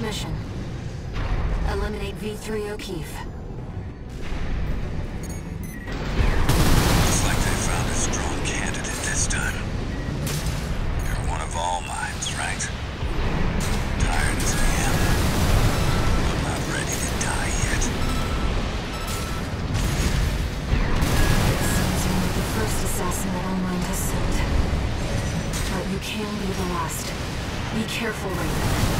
mission. Eliminate V3 O'Keeffe. Looks like they found a strong candidate this time. You're one of Allmind's, right? Tired as I am. I'm not ready to die yet. Seems you're the first assassin that Allmind has sent. But you can be the last. Be careful, Raven.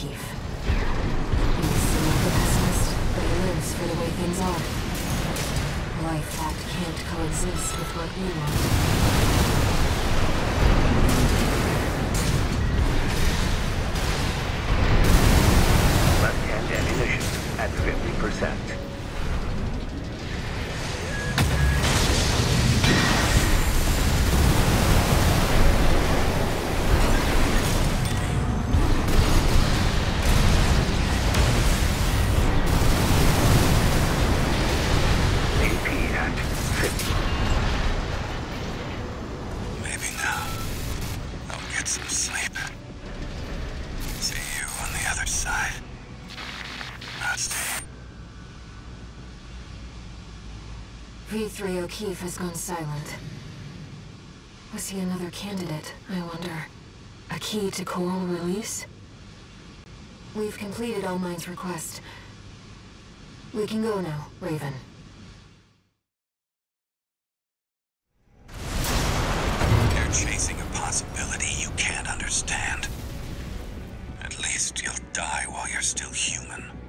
He's the pessimist, but he lives for the way things are. Life that can't coexist with what we want. Get some sleep. See you on the other side. Rusty. V3 O'Keeffe has gone silent. Was he another candidate, I wonder? A key to coral release? We've completed Allmind's request. We can go now, Raven. You're chasing die while you're still human.